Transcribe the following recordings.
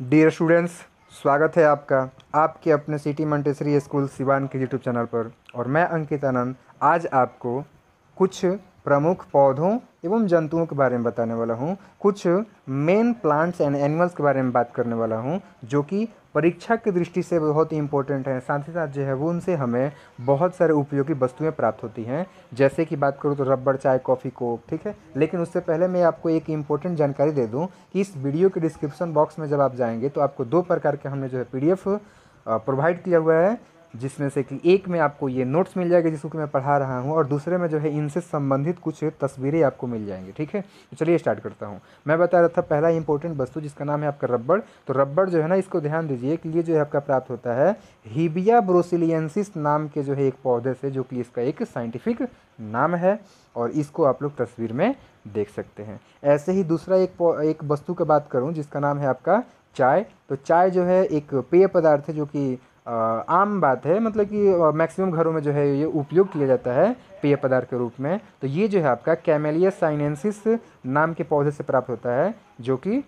Dear students स्वागत है आपका आपके अपने सिटी मंटेसरी स्कूल सिवान के यूट्यूब चैनल पर। और मैं अंकित आनंद, आज आपको कुछ प्रमुख पौधों एवं जंतुओं के बारे में बताने वाला हूँ। कुछ मेन प्लांट्स एंड एनिमल्स के बारे में बात करने वाला हूँ, जो कि परीक्षा की दृष्टि से बहुत ही इंपॉर्टेंट है। साथ ही साथ जो है, वो उनसे हमें बहुत सारे उपयोगी वस्तुएँ प्राप्त होती हैं। जैसे कि बात करूँ तो रबड़ चाय, कॉफ़ी, कोक, ठीक है? लेकिन उससे पहले मैं आपको एक इंपॉर्टेंट जानकारी दे दूँ कि इस वीडियो के डिस्क्रिप्शन बॉक्स में जब आप जाएँगे तो आपको दो प्रकार के हमने जो है पीडीएफ प्रोवाइड किया हुआ है। जिसमें से कि एक में आपको ये नोट्स मिल जाएगा जिसको कि मैं पढ़ा रहा हूँ और दूसरे में जो है इनसे संबंधित कुछ तस्वीरें आपको मिल जाएँगी, ठीक है? तो चलिए स्टार्ट करता हूँ। मैं बता रहा था पहला इंपॉर्टेंट वस्तु जिसका नाम है आपका रबड़ तो रबड़ जो है ना, इसको ध्यान दीजिए कि ये जो है आपका प्राप्त होता है हिबिया ब्रोसिलियंसिस नाम के जो है एक पौधे से, जो कि इसका एक साइंटिफिक नाम है और इसको आप लोग तस्वीर में देख सकते हैं। ऐसे ही दूसरा एक एक वस्तु की बात करूँ जिसका नाम है आपका चाय। तो चाय जो है एक पेय पदार्थ है जो कि आम बात है मतलब कि मैक्सिमम घरों में जो है ये उपयोग किया जाता है पेय पदार्थ के रूप में। तो ये जो है आपका कैमेलिया साइनेंसिस नाम के पौधे से प्राप्त होता है, जो कि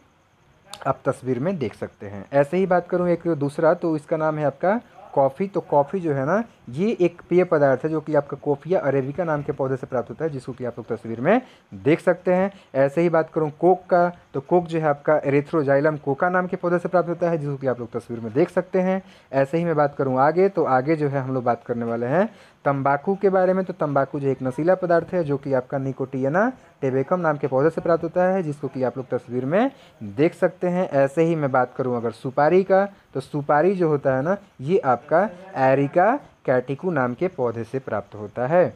आप तस्वीर में देख सकते हैं। ऐसे ही बात करूँ एक दूसरा तो इसका नाम है आपका कॉफ़ी तो कॉफ़ी जो है ना ये एक पेय पदार्थ है जो कि आपका कोफिया अरेबिका नाम के पौधे से प्राप्त होता है, जिसको कि आप लोग तस्वीर में देख सकते हैं। ऐसे ही बात करूँ कोक का तो कोक जो है आपका एरेथ्रोजाइलम कोका नाम के पौधे से प्राप्त होता है, जिसको कि आप लोग तस्वीर में देख सकते हैं। ऐसे ही मैं बात करूँ आगे तो आगे जो है हम लोग बात करने वाले हैं तंबाकू के बारे में। तो तंबाकू जो एक नशीला पदार्थ है, जो कि आपका निकोटियना टेबेकम नाम के पौधे से प्राप्त होता है, जिसको कि आप लोग तस्वीर में देख सकते हैं। ऐसे ही मैं बात करूँ अगर सुपारी का तो सुपारी जो होता है ना, ये आपका एरिका कैटिकू नाम के पौधे से प्राप्त होता है।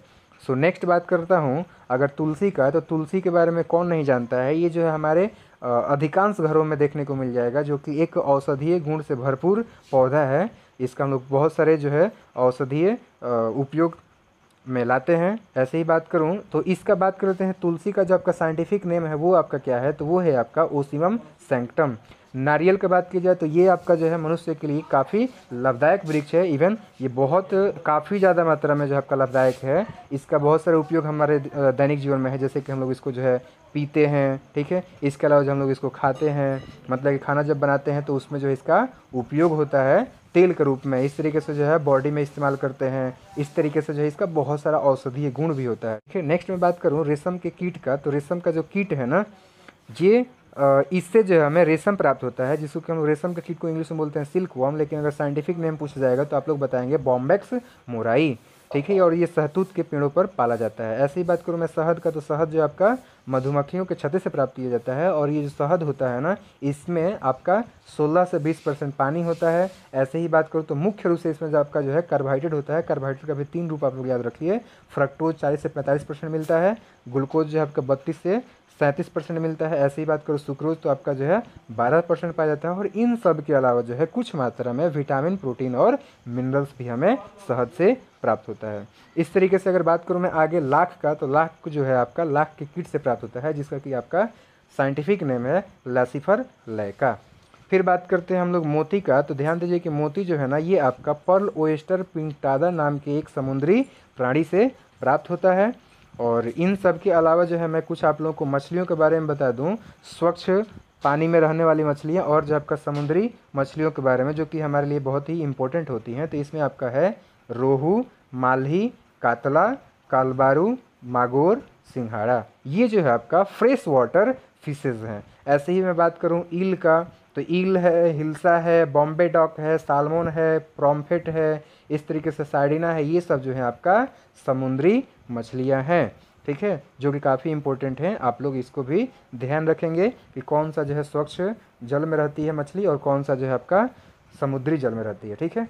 सो so, नेक्स्ट बात करता हूँ अगर तुलसी का तो तुलसी के बारे में कौन नहीं जानता है? ये जो है हमारे अधिकांश घरों में देखने को मिल जाएगा जो कि एक औषधीय गुण से भरपूर पौधा है। इसका हम लोग बहुत सारे जो है औषधीय उपयोग में लाते हैं, ऐसे ही बात करूँ तो इसका बात करते हैं, तुलसी का जो आपका साइंटिफिक नेम है, वो आपका क्या है? तो वो है आपका ओसिमम सेंक्टम नारियल की बात की जाए तो ये आपका जो है मनुष्य के लिए काफ़ी लाभदायक वृक्ष है. इवन ये बहुत, काफ़ी ज़्यादा मात्रा में जो आपका लाभदायक है. इसका बहुत सारा उपयोग हमारे दैनिक जीवन में है, जैसे कि हम लोग इसको जो है पीते हैं, ठीक है? इसके अलावा जो हम लोग इसको खाते हैं मतलब कि खाना जब बनाते हैं तो उसमें जो इसका उपयोग होता है तेल के रूप में, इस तरीके से जो है बॉडी में इस्तेमाल करते हैं। इस तरीके से जो है इसका बहुत सारा औषधीय गुण भी होता है। है नेक्स्ट मैं बात करूँ रेशम के कीट का तो रेशम का जो कीट है ना, ये इससे जो है हमें रेशम प्राप्त होता है, जिसको कि हम रेशम के कीट को इंग्लिश में बोलते हैं सिल्क वॉम लेकिन अगर साइंटिफिक नेम पूछा जाएगा तो आप लोग बताएँगे बॉम्बेक्स मोराई ठीक है, और ये सहतूत के पेड़ों पर पाला जाता है। ऐसी ही बात करूँ मैं शहद का तो शहद जो आपका मधुमक्खियों के छत्ते से प्राप्त किया जाता है, और ये जो शहद होता है ना, इसमें आपका 16 से 20 परसेंट पानी होता है। ऐसे ही बात करूँ तो मुख्य रूप से इसमें जो आपका जो है कार्बोहाइड्रेट होता है। कार्बोहाइड्रेट का भी तीन रूप आप लोग याद रखिए। फ्रक्टोज चालीस से पैंतालीस परसेंट मिलता है ग्लूकोज जो है आपका बत्तीस से सैंतीस परसेंट मिलता है। ऐसे ही बात करो सुक्रोज तो आपका जो है बारह परसेंट पाया जाता है, और इन सब के अलावा जो है कुछ मात्रा में विटामिन प्रोटीन और मिनरल्स भी हमें शहद से प्राप्त होता है। इस तरीके से अगर बात करूँ मैं आगे लाख का तो लाख जो है आपका, लाख के किट से प्राप्त होता है, जिसका कि आपका साइंटिफिक नेम है लासीफर लैका फिर बात करते हैं हम लोग मोती का तो ध्यान दीजिए कि मोती जो है ना, ये आपका पर्ल ओएस्टर पिंटादा नाम के एक समुद्री प्राणी से प्राप्त होता है। और इन सब के अलावा जो है मैं कुछ आप लोगों को मछलियों के बारे में बता दूँ। स्वच्छ पानी में रहने वाली मछलियाँ और जो आपका समुद्री मछलियों के बारे में, जो कि हमारे लिए बहुत ही इंपॉर्टेंट होती हैं तो इसमें आपका है रोहू, माल्ही, कातला, कालबारू, मागोर, सिंघाड़ा। ये जो है आपका फ्रेश वाटर फिशेज हैं। ऐसे ही मैं बात करूँ ईल का तो ईल है, हिल्सा है, बॉम्बे डॉक है, सालमोन है, प्रॉम्फेट है, इस तरीके से साइडिना है, ये सब जो है आपका समुद्री मछलियाँ हैं। ठीक है? जो कि काफ़ी इंपॉर्टेंट हैं। आप लोग इसको भी ध्यान रखेंगे कि कौन सा जो है स्वच्छ जल में रहती है मछली और कौन सा जो है आपका समुद्री जल में रहती है। ठीक है?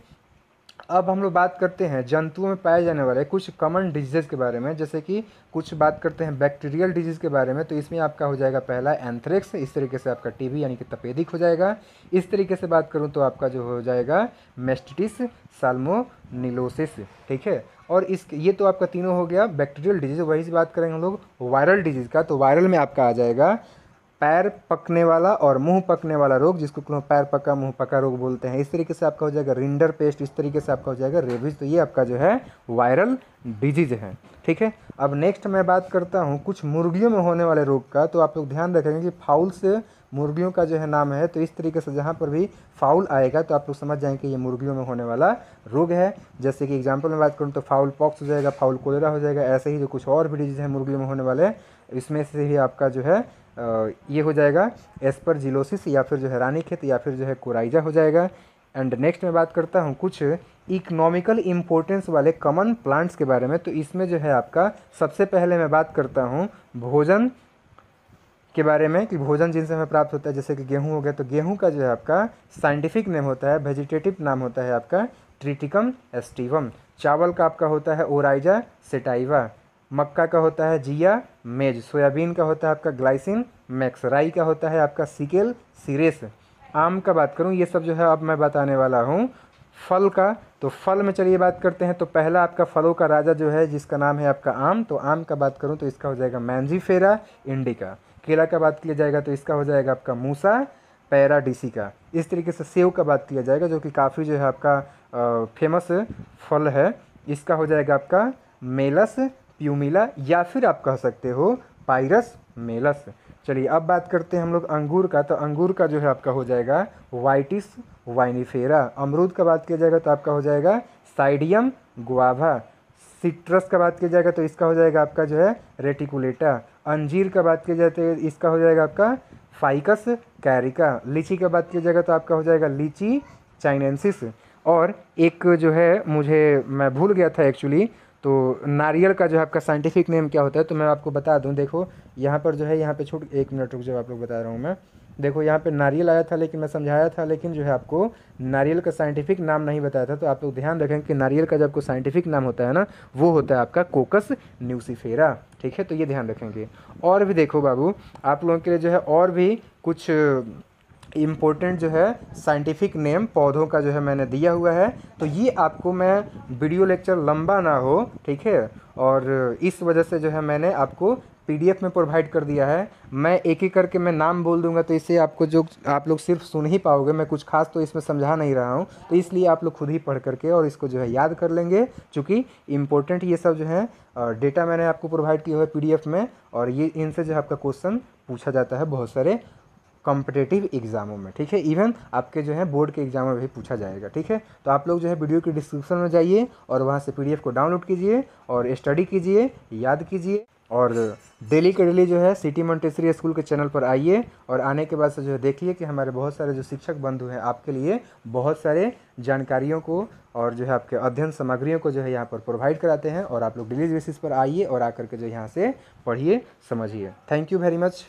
अब हम लोग बात करते हैं जंतुओं में पाए जाने वाले कुछ कॉमन डिज़ीज़ के बारे में, जैसे कि कुछ बात करते हैं बैक्टीरियल डिज़ीज़ के बारे में तो इसमें आपका हो जाएगा पहला एंथ्रेक्स इस तरीके से आपका टीबी यानी कि तपेदिक हो जाएगा। इस तरीके से बात करूँ तो आपका जो हो जाएगा मेस्टिटिस साल्मोनिलोसिस ठीक है? और इस, ये तो आपका तीनों हो गया बैक्टीरियल डिज़ीज़ वही से बात करेंगे हम लोग वायरल डिज़ीज़ का तो वायरल में आपका आ जाएगा पैर पकने वाला और मुँह पकने वाला रोग, जिसको पैर पका, मुँह पका रोग बोलते हैं। इस तरीके से आपका हो जाएगा रिंडर पेस्ट, इस तरीके से आपका हो जाएगा रेबिज। तो ये आपका जो है वायरल डिज़ीज़ है, ठीक है? अब नेक्स्ट मैं बात करता हूँ कुछ मुर्गियों में होने वाले रोग का। तो आप लोग ध्यान रखेंगे कि फाउल्स मुर्गियों का जो है नाम है तो इस तरीके से जहाँ पर भी फाउल आएगा तो आप लोग समझ जाएँगे कि ये मुर्गियों में होने वाला रोग है। जैसे कि एग्ज़ाम्पल में बात करूँ तो फाउल पॉक्स हो जाएगा, फाउल कोलेरा हो जाएगा, ऐसे ही जो कुछ और भी डिज़ीज़ है मुर्गियों में होने वाले, इसमें से ही आपका जो है ये हो जाएगा एस्परजिलोसिस या फिर जो है रानी खेत या फिर जो है कोराइजा हो जाएगा। एंड नेक्स्ट मैं बात करता हूँ कुछ इकोनॉमिकल इम्पोर्टेंस वाले कॉमन प्लांट्स के बारे में तो इसमें जो है आपका सबसे पहले मैं बात करता हूँ भोजन के बारे में कि भोजन जिनसे हमें प्राप्त होता है, जैसे कि गेहूँ हो गया तो गेहूँ का जो है आपका साइंटिफिक नेम होता है वेजिटेटिव नाम होता है आपका ट्रिटिकम एस्टिवम चावल का आपका होता है ओराइजा सेटाइवा मक्का का होता है जिया मेज. सोयाबीन का होता है आपका ग्लाइसिन मैक्स राई का होता है आपका सिकेल सीरेस. आम का बात करूँ, ये सब जो है अब मैं बताने वाला हूँ फल का. तो फल में चलिए बात करते हैं तो पहला आपका फलों का राजा जो है, जिसका नाम है आपका आम. तो आम का बात करूँ तो इसका हो जाएगा मैंजीफेरा इंडिका केला का बात किया जाएगा तो इसका हो जाएगा आपका मूसा, पैरा डीसी का। इस तरीके से सेव का बात किया जाएगा जो कि काफ़ी जो है आपका फ़ेमस फल है। इसका हो जाएगा आपका मेलस, प्यूमिला या फिर आप कह सकते हो पायरस मेलस। चलिए अब बात करते हैं हम लोग अंगूर का। तो अंगूर का जो है आपका हो जाएगा वाइटिस वाइनिफेरा। अमरूद का बात किया जाएगा तो आपका हो जाएगा साइडियम गुआभा सिट्रस का बात किया जाएगा तो इसका हो जाएगा आपका जो है रेटिकुलेटा। अंजीर का बात किया जाए तो इसका हो जाएगा आपका फाइकस कैरिका लीची का बात किया जाएगा तो आपका हो जाएगा लीची चाइनेंसिस और एक जो है, मुझे, मैं भूल गया था एक्चुअली तो नारियल का जो है आपका साइंटिफिक नेम क्या होता है तो मैं आपको बता दूँ, देखो, यहाँ पर जो है, यहाँ पे छोट, एक मिनट रुक जाओ, आप लोग बता रहा हूँ मैं। देखो, यहाँ पे नारियल आया था, लेकिन मैं समझाया था, लेकिन जो है आपको नारियल का साइंटिफिक नाम नहीं बताया था तो आप लोग ध्यान रखें कि नारियल का जो आपको साइंटिफिक नाम होता है ना, वो होता है आपका कोकस न्यूसीफेरा, ठीक है? तो ये ध्यान रखेंगे। और भी देखो बाबू, आप लोगों के लिए जो है और भी कुछ इम्पोर्टेंट जो है साइंटिफिक नेम पौधों का जो है मैंने दिया हुआ है तो ये आपको मैं वीडियो लेक्चर लंबा ना हो, ठीक है? और इस वजह से जो है मैंने आपको पीडीएफ में प्रोवाइड कर दिया है। मैं एक एक करके मैं नाम बोल दूँगा तो इससे आपको जो आप लोग सिर्फ़ सुन ही पाओगे। मैं कुछ खास तो इसमें समझा नहीं रहा हूँ। तो इसलिए आप लोग खुद ही पढ़ करके और इसको जो है याद कर लेंगे चूँकि इम्पोर्टेंट ये सब जो है डेटा मैंने आपको प्रोवाइड किया हुआ है पीडीएफ में, और ये इनसे जो है आपका क्वेश्चन पूछा जाता है बहुत सारे कॉम्पिटेटिव एग्जामों में, ठीक है? इवन आपके जो है बोर्ड के एग्ज़ाम में भी पूछा जाएगा, ठीक है? तो आप लोग जो है वीडियो के डिस्क्रिप्शन में जाइए और वहाँ से पीडीएफ को डाउनलोड कीजिए और स्टडी कीजिए, याद कीजिए। और डेली के डेली जो है, सिटी मंटेसरी स्कूल के चैनल पर आइए और आने के बाद से जो है, देखिए कि हमारे बहुत सारे जो शिक्षक बंधु हैं आपके लिए बहुत सारे जानकारियों को और जो है आपके अध्ययन सामग्रियों को जो है यहाँ पर प्रोवाइड कराते हैं और आप लोग डेली बेसिस पर आइए और आकर के जो यहाँ से पढ़िए, समझिए। Thank you very much